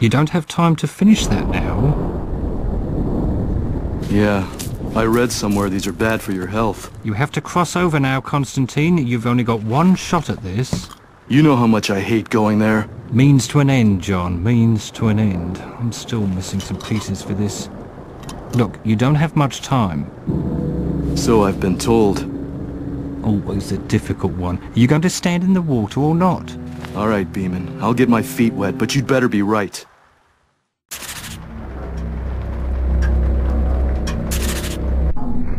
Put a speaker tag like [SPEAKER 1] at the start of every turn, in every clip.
[SPEAKER 1] You don't have time to finish that now.
[SPEAKER 2] Yeah, I read somewhere these are bad for your health.
[SPEAKER 1] You have to cross over now, Constantine. You've only got one shot at this.
[SPEAKER 2] You know how much I hate going there.
[SPEAKER 1] Means to an end, John. Means to an end. I'm still missing some pieces for this. Look, you don't have much time.
[SPEAKER 2] So I've been told.
[SPEAKER 1] Always a difficult one. Are you going to stand in the water or not?
[SPEAKER 2] All right, Beeman. I'll get my feet wet, but you'd better be right.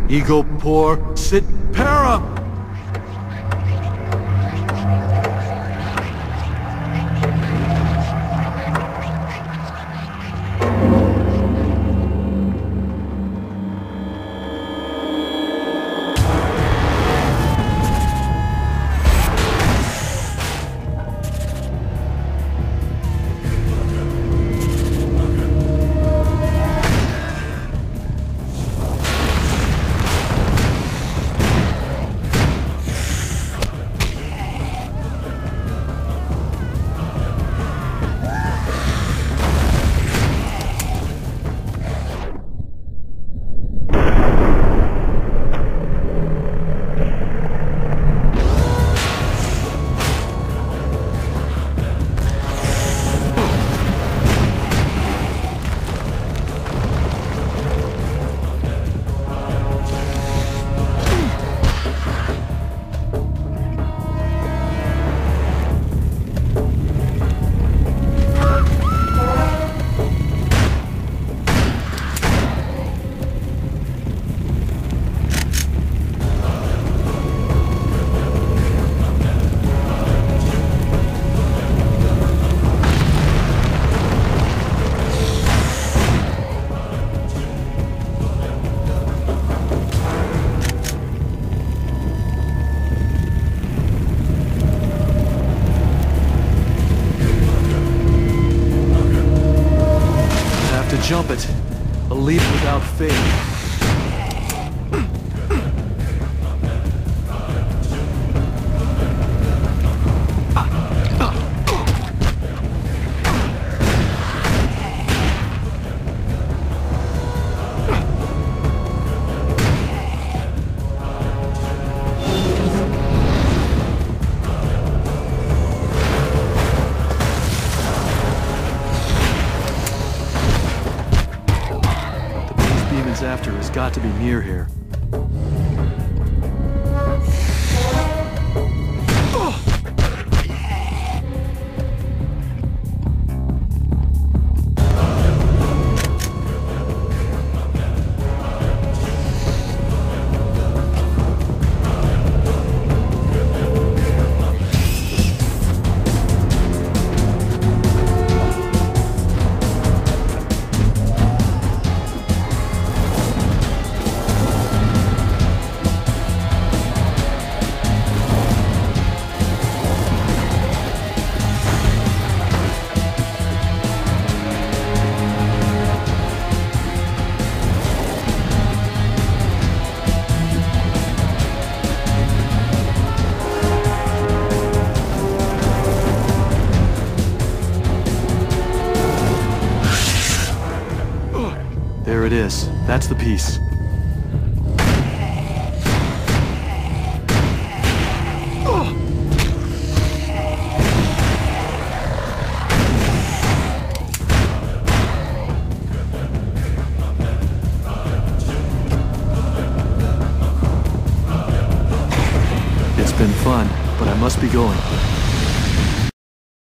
[SPEAKER 2] Ego poor, sit para! Jump it. A leap without faith. After has got to be near here. There it is. That's the piece. It's been fun, but I must be going.